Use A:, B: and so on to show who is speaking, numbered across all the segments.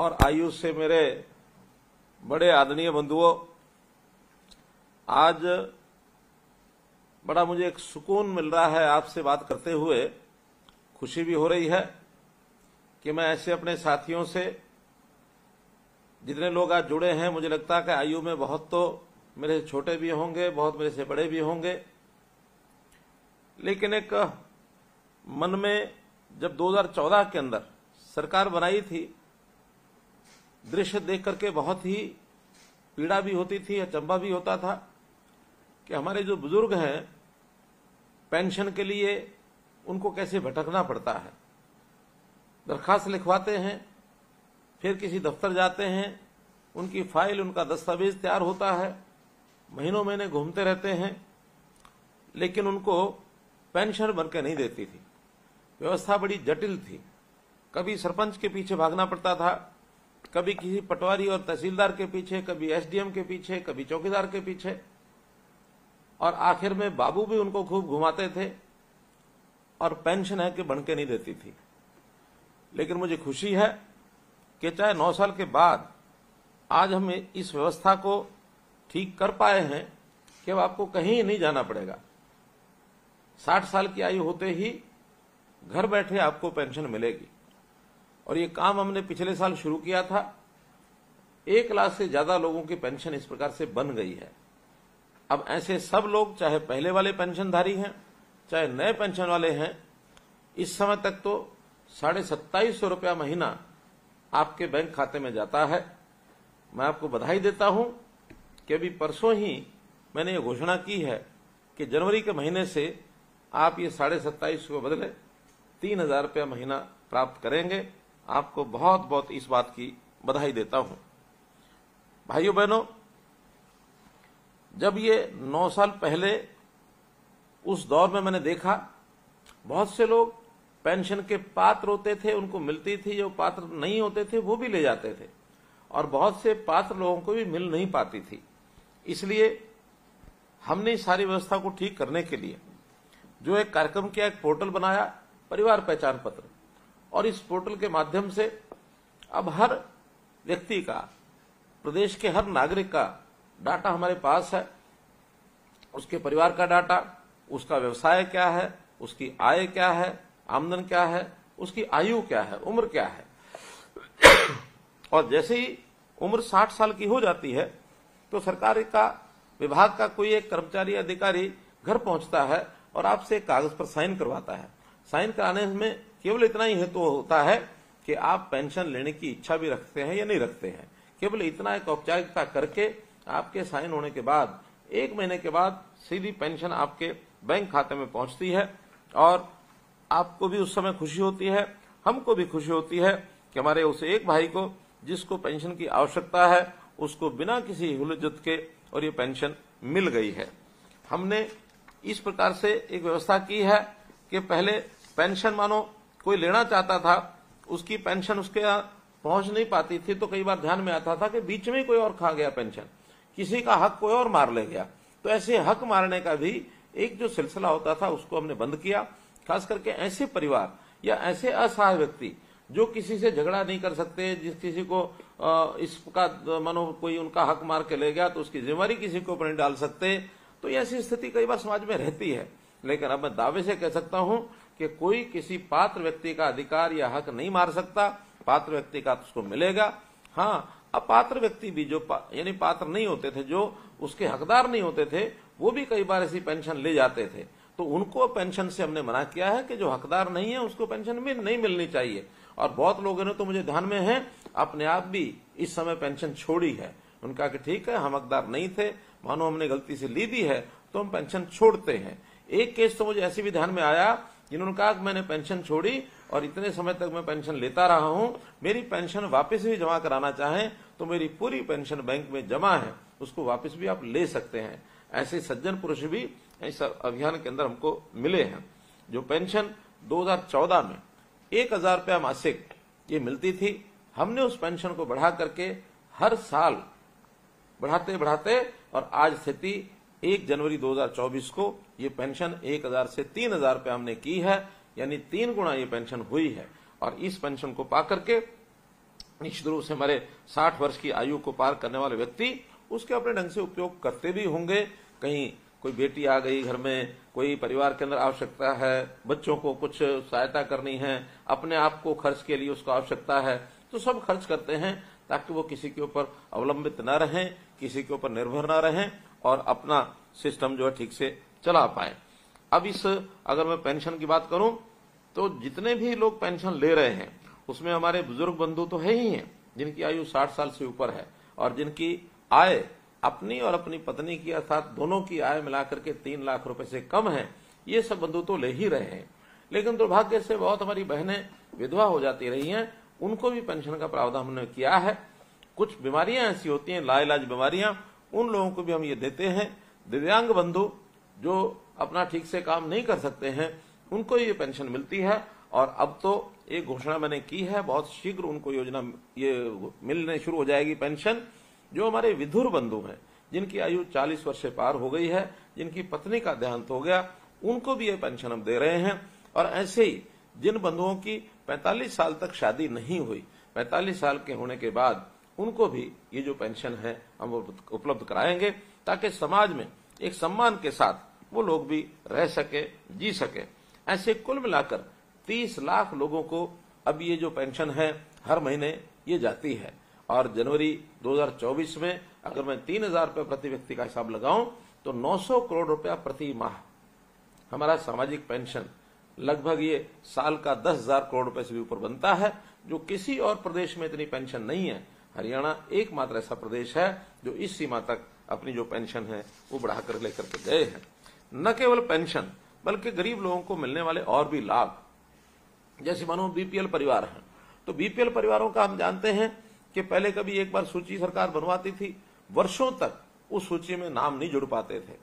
A: और आयु से मेरे बड़े आदरणीय बंधुओं, आज बड़ा मुझे एक सुकून मिल रहा है आपसे बात करते हुए। खुशी भी हो रही है कि मैं ऐसे अपने साथियों से, जितने लोग आज जुड़े हैं, मुझे लगता है कि आयु में बहुत तो मेरे से छोटे भी होंगे, बहुत मेरे से बड़े भी होंगे। लेकिन एक मन में जब 2014 के अंदर सरकार बनाई थी दृश्य देख करके बहुत ही पीड़ा भी होती थी, अचंबा भी होता था कि हमारे जो बुज़ुर्ग हैं, पेंशन के लिए उनको कैसे भटकना पड़ता है। दरखास्त लिखवाते हैं, फिर किसी दफ्तर जाते हैं, उनकी फ़ाइल, उनका दस्तावेज़ तैयार होता है, महीनों महीने घूमते रहते हैं, लेकिन उनको पेंशन बनकर नहीं देती थी। व्यवस्था बड़ी जटिल थी। कभी सरपंच के पीछे भागना पड़ता था कभी किसी पटवारी और तहसीलदार के पीछे, कभी एसडीएम के पीछे, कभी चौकीदार के पीछे। और आखिर में बाबू भी उनको खूब घुमाते थे और पेंशन है कि बनके नहीं देती थी। लेकिन मुझे खुशी है कि चाहे नौ साल के बाद आज हम इस व्यवस्था को ठीक कर पाए हैं कि अब आपको कहीं नहीं जाना पड़ेगा। साठ साल की आयु होते ही घर बैठे आपको पेंशन मिलेगी। और ये काम हमने पिछले साल शुरू किया था। एक लाख से ज़्यादा लोगों की पेंशन इस प्रकार से बन गई है। अब ऐसे सब लोग, चाहे पहले वाले पेंशनधारी हैं, चाहे नए पेंशन वाले हैं, इस समय तक तो साढ़े सत्ताईस सौ रुपया महीना आपके बैंक खाते में जाता है। मैं आपको बधाई देता हूँ कि अभी परसों ही मैंने ये घोषणा की है कि जनवरी के महीने से आप ये साढ़े सत्ताईस को बदले तीन हज़ार रुपया महीना प्राप्त करेंगे। आपको बहुत बहुत इस बात की बधाई देता हूँ। भाइयों बहनों, जब ये नौ साल पहले उस दौर में मैंने देखा, बहुत से लोग पेंशन के पात्र होते थे, उनको मिलती थी, जो पात्र नहीं होते थे, वो भी ले जाते थे। और बहुत से पात्र लोगों को भी मिल नहीं पाती थी। इसलिए हमने इस सारी व्यवस्था को ठीक करने के लिए जो एक कार्यक्रम किया, एक पोर्टल बनाया, परिवार पहचान पत्र। और इस पोर्टल के माध्यम से अब हर व्यक्ति का, प्रदेश के हर नागरिक का डाटा हमारे पास है। उसके परिवार का डाटा, उसका व्यवसाय क्या है, उसकी आय क्या है, आमदन क्या है, उसकी आयु क्या है, उम्र क्या है। और जैसे ही उम्र 60 साल की हो जाती है तो सरकार का विभाग का कोई एक कर्मचारी अधिकारी घर पहुँचता है और आपसे कागज़ पर साइन करवाता है। साइन कराने में केवल इतना ही हेतु तो होता है कि आप पेंशन लेने की इच्छा भी रखते हैं या नहीं रखते हैं। केवल इतना एक औपचारिकता करके आपके साइन होने के बाद, एक महीने के बाद सीधी पेंशन आपके बैंक खाते में पहुँचती है और आपको भी उस समय खुशी होती है, हमको भी खुशी होती है कि हमारे उस एक भाई को जिसको पेंशन की आवश्यकता है, उसको बिना किसी हुलजत के और ये पेंशन मिल गई है। हमने इस प्रकार से एक व्यवस्था की है कि पहले पेंशन मानो कोई लेना चाहता था, उसकी पेंशन उसके पहुँच नहीं पाती थी तो कई बार ध्यान में आता था कि बीच में कोई और खा गया पेंशन किसी का हक कोई और मार ले गया। तो ऐसे हक मारने का भी एक जो सिलसिला होता था, उसको हमने बंद किया। खास करके ऐसे परिवार या ऐसे असहाय व्यक्ति जो किसी से झगड़ा नहीं कर सकते, जिस किसी को इसका मानो कोई उनका हक मार के ले गया तो उसकी जिम्मेवारी किसी के ऊपर नहीं डाल सकते। तो ऐसी स्थिति कई बार समाज में रहती है। लेकिन अब मैं दावे से कह सकता हूँ कि कोई किसी पात्र व्यक्ति का अधिकार या हक नहीं मार सकता। पात्र व्यक्ति का तो उसको मिलेगा। हाँ अपात्र व्यक्ति भी जो पा, यानी पात्र नहीं होते थे जो उसके हकदार नहीं होते थे वो भी कई बार ऐसी पेंशन ले जाते थे। तो उनको पेंशन से हमने मना किया है कि जो हकदार नहीं है उसको पेंशन मिल नहीं मिलनी चाहिए। और बहुत लोगों ने तो मुझे ध्यान में है अपने आप भी इस समय पेंशन छोड़ी है। उनका कि ठीक है हम हकदार नहीं थे मानो हमने गलती से ली भी है तो हम पेंशन छोड़ते हैं। एक केस तो मुझे ऐसे भी ध्यान में आया जिन्होंने कहा कि मैंने पेंशन छोड़ी और इतने समय तक मैं पेंशन लेता रहा हूँ, मेरी पेंशन वापस भी जमा कराना चाहें तो मेरी पूरी पेंशन बैंक में जमा है, उसको वापस भी आप ले सकते हैं। ऐसे सज्जन पुरुष भी इस अभियान के अंदर हमको मिले हैं। जो पेंशन 2014 में एक हज़ार रुपया मासिक ये मिलती थी, हमने उस पेंशन को बढ़ा करके हर साल बढ़ाते बढ़ाते और आज स्थिति एक जनवरी 2024 को ये पेंशन एक हज़ार से तीन हज़ार रुपया हमने की है, यानी तीन गुना ये पेंशन हुई है। और इस पेंशन को पा करके निश्चित रूप से हमारे 60 वर्ष की आयु को पार करने वाले व्यक्ति, उसके अपने ढंग से उपयोग करते भी होंगे। कहीं कोई बेटी आ गई घर में, कोई परिवार के अंदर आवश्यकता है, बच्चों को कुछ सहायता करनी है, अपने आप को खर्च के लिए उसको आवश्यकता है तो सब खर्च करते हैं, ताकि वो किसी के ऊपर अवलंबित न रहें, किसी के ऊपर निर्भर न रहें। और अपना सिस्टम जो है ठीक से चला पाए। अब इस, अगर मैं पेंशन की बात करूँ तो जितने भी लोग पेंशन ले रहे हैं, उसमें हमारे बुज़ुर्ग बंधु तो है ही हैं, जिनकी आयु 60 साल से ऊपर है, और जिनकी आय अपनी और अपनी पत्नी की अर्थात दोनों की आय मिलाकर के तीन लाख रुपए से कम है, ये सब बंधु तो ले ही रहे हैं। लेकिन दुर्भाग्य से बहुत हमारी बहनें विधवा हो जाती रही हैं, उनको भी पेंशन का प्रावधान हमने किया है। कुछ बीमारियाँ ऐसी होती हैं, लाइलाज बीमारियाँ उन लोगों को भी हम ये देते हैं, दिव्यांग बंधु जो अपना ठीक से काम नहीं कर सकते हैं, उनको ये पेंशन मिलती है और अब तो एक घोषणा मैंने की है, बहुत शीघ्र उनको योजना, ये मिलने शुरू हो जाएगी पेंशन, जो हमारे विधुर बंधु हैं, जिनकी आयु 40 वर्ष से पार हो गई है, जिनकी पत्नी का देहांत हो गया, उनको भी ये पेंशन हम दे रहे हैं। और ऐसे ही जिन बंधुओं की 45 साल तक शादी नहीं हुई 45 साल के होने के बाद उनको भी ये जो पेंशन है, हम उपलब्ध कराएँगे, ताकि समाज में एक सम्मान के साथ वो लोग भी रह सके, जी सके। ऐसे कुल मिलाकर 30 लाख लोगों को अब ये जो पेंशन है, हर महीने ये जाती है। और जनवरी 2024 में अगर मैं तीन हज़ार रुपये प्रति व्यक्ति का हिसाब लगाऊँ तो 900 करोड़ रुपया प्रति माह हमारा सामाजिक पेंशन लगभग ये साल का दस हज़ार करोड़ रुपए से भी ऊपर बनता है, जो किसी और प्रदेश में इतनी पेंशन नहीं है। हरियाणा एकमात्र ऐसा प्रदेश है जो इस सीमा तक अपनी जो पेंशन है, वो बढ़ाकर लेकर के गए हैं। न केवल पेंशन, बल्कि गरीब लोगों को मिलने वाले और भी लाभ। जैसे मानो बीपीएल परिवार हैं तो बीपीएल परिवारों का हम जानते हैं कि पहले कभी एक बार सूची सरकार बनवाती थी, वर्षों तक उस सूची में नाम नहीं जुड़ पाते थे।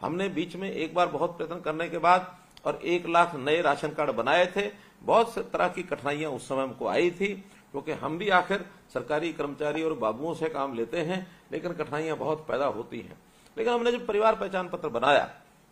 A: हमने बीच में एक बार बहुत प्रयत्न करने के बाद और एक लाख नए राशन कार्ड बनाए थे, बहुत तरह की कठिनाइयाँ उस समय हमको आई थी। क्योंकि हम भी आखिर सरकारी कर्मचारी और बाबुओं से काम लेते हैं, लेकिन कठिनाइयाँ बहुत पैदा होती हैं। लेकिन हमने जब परिवार पहचान पत्र बनाया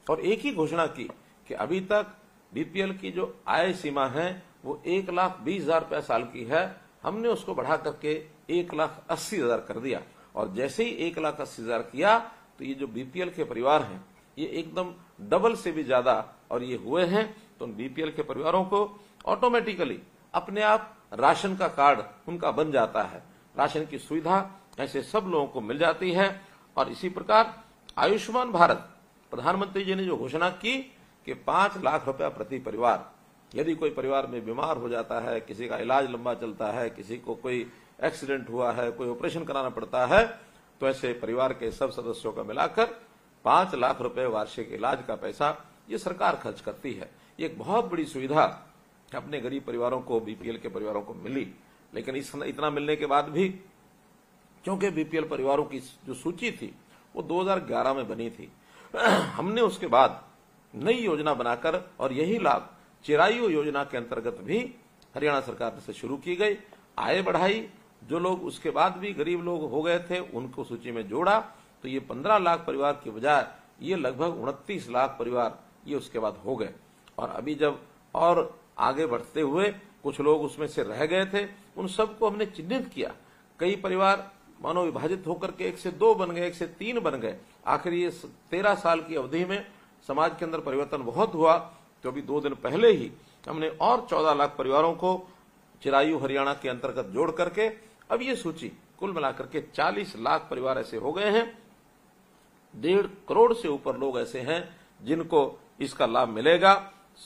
A: और एक ही घोषणा की कि अभी तक बीपीएल की जो आय सीमा है, वो एक लाख बीस हज़ार रुपया साल की है, हमने उसको बढ़ा करके एक लाख अस्सी हज़ार कर दिया। और जैसे ही एक लाख अस्सी हज़ार किया तो ये जो बीपीएल के परिवार हैं, ये एकदम डबल से भी ज़्यादा और ये हुए हैं तो उन बीपीएल के परिवारों को ऑटोमेटिकली अपने आप राशन का कार्ड उनका बन जाता है। राशन की सुविधा ऐसे सब लोगों को मिल जाती है। और इसी प्रकार आयुष्मान भारत, प्रधानमंत्री जी ने जो घोषणा की कि पाँच लाख रुपया प्रति परिवार, यदि कोई परिवार में बीमार हो जाता है, किसी का इलाज लंबा चलता है, किसी को कोई एक्सीडेंट हुआ है, कोई ऑपरेशन कराना पड़ता है तो ऐसे परिवार के सब सदस्यों का मिलाकर पाँच लाख रुपए वार्षिक इलाज का पैसा ये सरकार खर्च करती है। ये एक बहुत बड़ी सुविधा अपने गरीब परिवारों को बीपीएल के परिवारों को मिली। लेकिन इस इतना मिलने के बाद भी, क्योंकि बीपीएल परिवारों की जो सूची थी, वो 2011 में बनी थी। हमने उसके बाद नई योजना बनाकर और यही लाभ चिरायु योजना के अंतर्गत भी हरियाणा सरकार से शुरू की गई। आय बढ़ाई। जो लोग उसके बाद भी गरीब लोग हो गए थे, उनको सूची में जोड़ा। तो ये पंद्रह लाख परिवार की बजाय ये लगभग उनतीस लाख परिवार ये उसके बाद हो गए। और अभी जब और आगे बढ़ते हुए कुछ लोग उसमें से रह गए थे, उन सबको हमने चिन्हित किया। कई परिवार मानो विभाजित होकर के एक से दो बन गए, एक से तीन बन गए। आखिर ये तेरह साल की अवधि में समाज के अंदर परिवर्तन बहुत हुआ। तो अभी दो दिन पहले ही हमने और चौदह लाख परिवारों को चिरायु हरियाणा के अंतर्गत जोड़ करके, अब ये सूची कुल मिलाकर के चालीस लाख परिवार ऐसे हो गए हैं। डेढ़ करोड़ से ऊपर लोग ऐसे हैं जिनको इसका लाभ मिलेगा।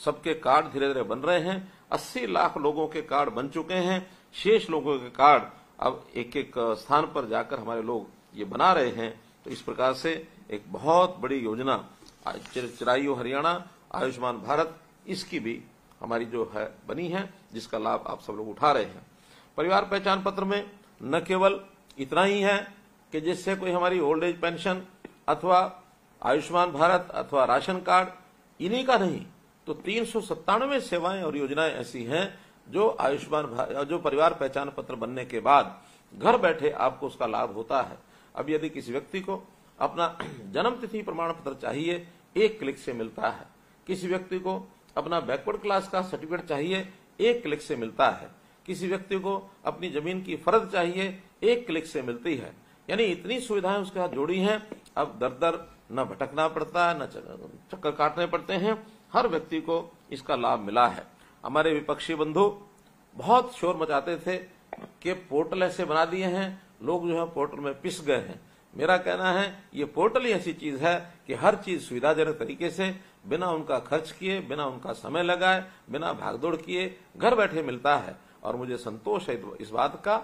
A: सबके कार्ड धीरे धीरे बन रहे हैं। अस्सी लाख लोगों के कार्ड बन चुके हैं। शेष लोगों के कार्ड अब एक एक स्थान पर जाकर हमारे लोग ये बना रहे हैं। तो इस प्रकार से एक बहुत बड़ी योजना चिरायु हरियाणा, आयुष्मान भारत, इसकी भी हमारी जो है, बनी है, जिसका लाभ आप सब लोग उठा रहे हैं। परिवार पहचान पत्र में न केवल इतना ही है कि जिससे कोई हमारी ओल्ड एज पेंशन अथवा आयुष्मान भारत अथवा राशन कार्ड, इन्हीं का नहीं तो तीन सौ सत्तानवे सेवाएँ और योजनाएँ ऐसी हैं जो आयुष्मान जो परिवार पहचान पत्र बनने के बाद घर बैठे आपको उसका लाभ होता है। अब यदि किसी व्यक्ति को अपना जन्म तिथि प्रमाण पत्र चाहिए, एक क्लिक से मिलता है। किसी व्यक्ति को अपना बैकवर्ड क्लास का सर्टिफिकेट चाहिए, एक क्लिक से मिलता है। किसी व्यक्ति को अपनी ज़मीन की फ़र्ज़ चाहिए, एक क्लिक से मिलती है। यानी इतनी सुविधाएँ उसके साथ जोड़ी हैं, अब दर दर न भटकना पड़ता है न चक्कर काटने पड़ते हैं। हर व्यक्ति को इसका लाभ मिला है। हमारे विपक्षी बंधु बहुत शोर मचाते थे कि पोर्टल ऐसे बना दिए हैं, लोग जो है पोर्टल में पिस गए हैं। मेरा कहना है, ये पोर्टल ही ऐसी चीज़ है कि हर चीज़ सुविधाजनक तरीके से, बिना उनका खर्च किए, बिना उनका समय लगाए, बिना भागदौड़ किए घर बैठे मिलता है। और मुझे संतोष है इस बात का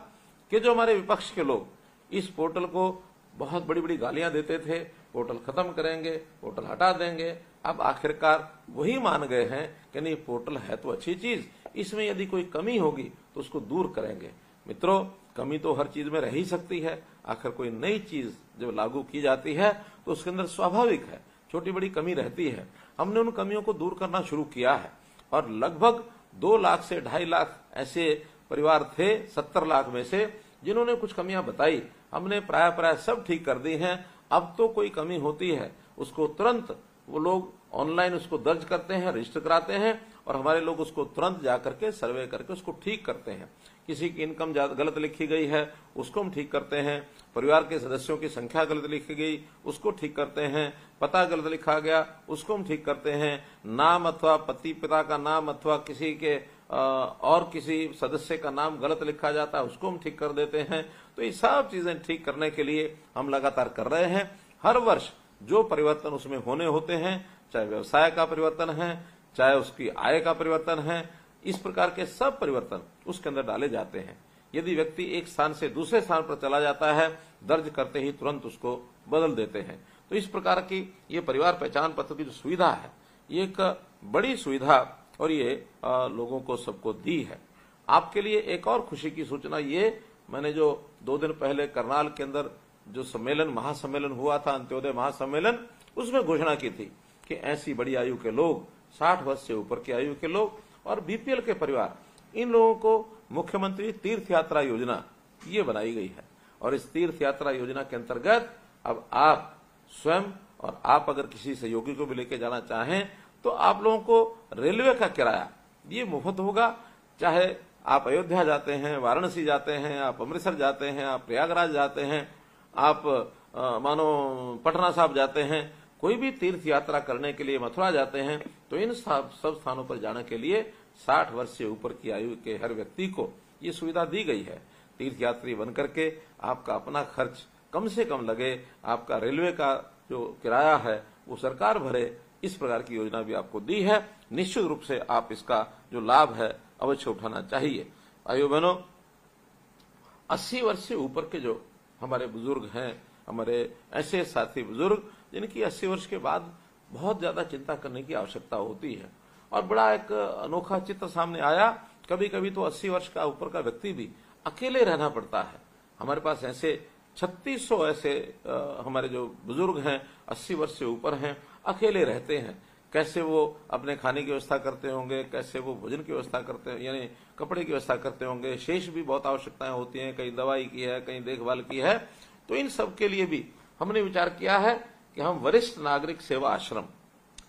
A: कि जो हमारे विपक्ष के लोग इस पोर्टल को बहुत बड़ी बड़ी गालियाँ देते थे पोर्टल खत्म करेंगे पोर्टल हटा देंगे। अब आखिरकार वही मान गए हैं कि नहीं पोर्टल है तो अच्छी चीज़, इसमें यदि कोई कमी होगी तो उसको दूर करेंगे। मित्रों, कमी तो हर चीज़ में रह ही सकती है। आखिर कोई नई चीज़ जब लागू की जाती है तो उसके अंदर स्वाभाविक है छोटी बड़ी कमी रहती है। हमने उन कमियों को दूर करना शुरू किया है और लगभग दो लाख से ढाई लाख ऐसे परिवार थे, सत्तर लाख में से, जिन्होंने कुछ कमियाँ बताई। हमने प्राय प्राय सब ठीक कर दी हैं। अब तो कोई कमी होती है। उसको तुरंत वो लोग ऑनलाइन उसको दर्ज करते हैं, रजिस्टर कराते हैं और हमारे लोग उसको तुरंत जाकर के सर्वे करके उसको ठीक करते हैं। किसी की इनकम गलत लिखी गई है, उसको हम ठीक करते हैं। परिवार के सदस्यों की संख्या गलत लिखी गई, उसको ठीक करते हैं। पता गलत लिखा गया, उसको हम ठीक करते हैं। नाम अथवा पति, पिता का नाम अथवा किसी के और किसी सदस्य का नाम गलत लिखा जाता है, उसको हम ठीक कर देते हैं। तो ये सब चीज़ें ठीक करने के लिए हम लगातार कर रहे हैं। हर वर्ष जो परिवर्तन उसमें होने होते हैं, चाहे व्यवसाय का परिवर्तन है, चाहे उसकी आय का परिवर्तन है, इस प्रकार के सब परिवर्तन उसके अंदर डाले जाते हैं। यदि व्यक्ति एक स्थान से दूसरे स्थान पर चला जाता है, दर्ज करते ही तुरंत उसको बदल देते हैं। तो इस प्रकार की ये परिवार पहचान पत्र की जो सुविधा है, ये एक बड़ी सुविधा और ये लोगों को सबको दी है। आपके लिए एक और खुशी की सूचना ये मैंने जो दो दिन पहले करनाल के अंदर जो सम्मेलन, महासम्मेलन हुआ था, अंत्योदय महासम्मेलन, उसमें घोषणा की थी कि ऐसी बड़ी आयु के लोग, साठ वर्ष से ऊपर की आयु के लोग और बीपीएल के परिवार, इन लोगों को मुख्यमंत्री तीर्थ यात्रा योजना ये बनाई गई है। और इस तीर्थ यात्रा योजना के अंतर्गत अब आप स्वयं और आप अगर किसी सहयोगी को भी लेके जाना चाहें तो आप लोगों को रेलवे का किराया, ये मुफ़्त होगा, चाहे आप अयोध्या जाते हैं वाराणसी जाते हैं आप अमृतसर जाते हैं आप प्रयागराज जाते हैं आप आ, मानो पटना साहब जाते हैं कोई भी तीर्थ यात्रा करने के लिए मथुरा जाते हैं तो इन सब स्थानों पर जाने के लिए साठ वर्ष से ऊपर की आयु के हर व्यक्ति को ये सुविधा दी गई है। तीर्थ यात्री बन करके आपका अपना खर्च कम से कम लगे आपका रेलवे का जो किराया है वो सरकार भरे इस प्रकार की योजना भी आपको दी है। निश्चित रूप से आप इसका जो लाभ है अवश्य उठाना चाहिए। आयु बहनों अस्सी वर्ष से ऊपर के जो हमारे बुज़ुर्ग हैं हमारे ऐसे साथी बुज़ुर्ग जिनकी अस्सी वर्ष के बाद बहुत ज़्यादा चिंता करने की आवश्यकता होती है। और बड़ा एक अनोखा चित्र सामने आया कभी कभी तो अस्सी वर्ष का ऊपर का व्यक्ति भी अकेले रहना पड़ता है। हमारे पास ऐसे छत्तीस ऐसे आ, हमारे जो बुज़ुर्ग हैं अस्सी वर्ष से ऊपर हैं अकेले रहते हैं। कैसे वो अपने खाने की व्यवस्था करते होंगे, कैसे वो भोजन की व्यवस्था करते हैं, यानी कपड़े की व्यवस्था करते होंगे, शेष भी बहुत आवश्यकताएँ होती हैं, कहीं दवाई की है, कहीं देखभाल की है तो इन सब के लिए भी हमने विचार किया है कि हम वरिष्ठ नागरिक सेवा आश्रम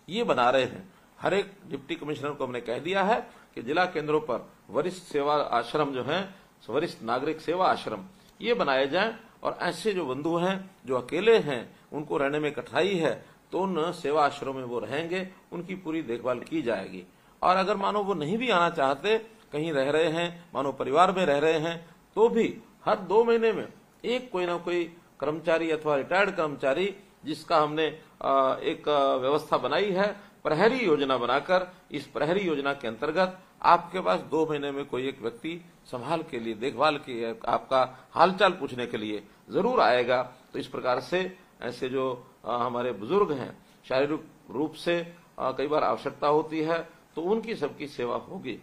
A: ये बना रहे हैं। हर एक डिप्टी कमिश्नर को हमने कह दिया है कि जिला केंद्रों पर वरिष्ठ सेवा आश्रम जो है, वरिष्ठ नागरिक सेवा आश्रम ये बनाए जाए, और ऐसे जो बंधु हैं, जो अकेले हैं, उनको रहने में कठिनाई है तो उन सेवा आश्रम में वो रहेंगे, उनकी पूरी देखभाल की जाएगी। और अगर मानो वो नहीं भी आना चाहते, कहीं रह रहे हैं, मानो परिवार में रह रहे हैं तो भी हर दो महीने में एक कोई ना कोई कर्मचारी अथवा रिटायर्ड कर्मचारी, जिसका हमने एक व्यवस्था बनाई है, प्रहरी योजना बनाकर, इस प्रहरी योजना के अंतर्गत आपके पास दो महीने में कोई एक व्यक्ति संभाल के लिए, देखभाल के आपका हालचाल पूछने के लिए ज़रूर आएगा। तो इस प्रकार से ऐसे जो हमारे बुज़ुर्ग हैं, शारीरिक रूप से कई बार आवश्यकता होती है तो उनकी सबकी सेवा होगी।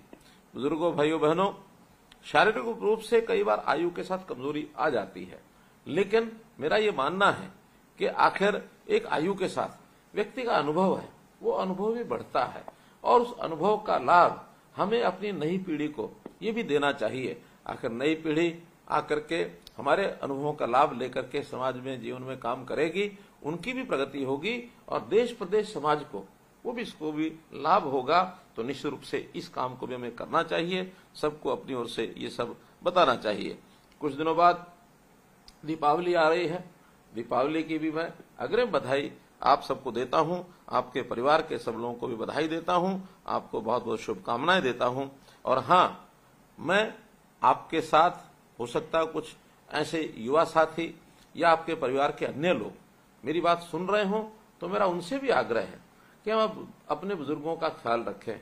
A: बुज़ुर्गों भाइयों बहनों शारीरिक रूप से कई बार आयु के साथ कमज़ोरी आ जाती है। लेकिन मेरा ये मानना है कि आखिर एक आयु के साथ व्यक्ति का अनुभव है, वो अनुभव भी बढ़ता है, और उस अनुभव का लाभ हमें अपनी नई पीढ़ी को ये भी देना चाहिए। आखिर नई पीढ़ी आकर के हमारे अनुभवों का लाभ लेकर के समाज में, जीवन में काम करेगी उनकी भी प्रगति होगी और देश प्रदेश समाज को, वो भी इसको भी लाभ होगा। तो निश्चित रूप से इस काम को भी हमें करना चाहिए, सबको अपनी ओर से ये सब बताना चाहिए। कुछ दिनों बाद दीपावली आ रही है। दीपावली की भी मैं अग्रिम बधाई आप सबको देता हूँ, आपके परिवार के सब लोगों को भी बधाई देता हूँ, आपको बहुत बहुत शुभकामनाएँ देता हूँ। और हाँ, मैं आपके साथ, हो सकता कुछ ऐसे युवा साथी या आपके परिवार के अन्य लोग मेरी बात सुन रहे हो तो मेरा उनसे भी आग्रह है कि हम अब अपने बुज़ुर्गों का ख्याल रखें।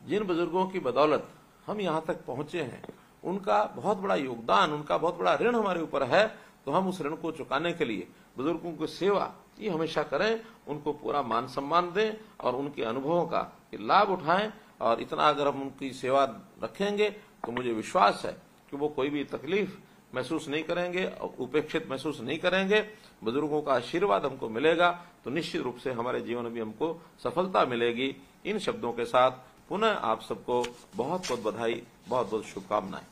A: जिन बुज़ुर्गों की बदौलत हम यहाँ तक पहुँचे हैं, उनका बहुत बड़ा योगदान, उनका बहुत बड़ा ऋण हमारे ऊपर है तो हम उस ऋण को चुकाने के लिए, बुज़ुर्गों की सेवा ये हमेशा करें, उनको पूरा मान सम्मान दें और उनके अनुभवों का लाभ उठाएँ और इतना अगर हम उनकी सेवा रखेंगे तो मुझे विश्वास है कि वो कोई भी तकलीफ़ महसूस नहीं करेंगे, उपेक्षित महसूस नहीं करेंगे, बुज़ुर्गों का आशीर्वाद हमको मिलेगा तो निश्चित रूप से हमारे जीवन में हमको सफलता मिलेगी। इन शब्दों के साथ पुनः आप सबको बहुत बहुत बधाई बहुत बहुत शुभकामनाएँ।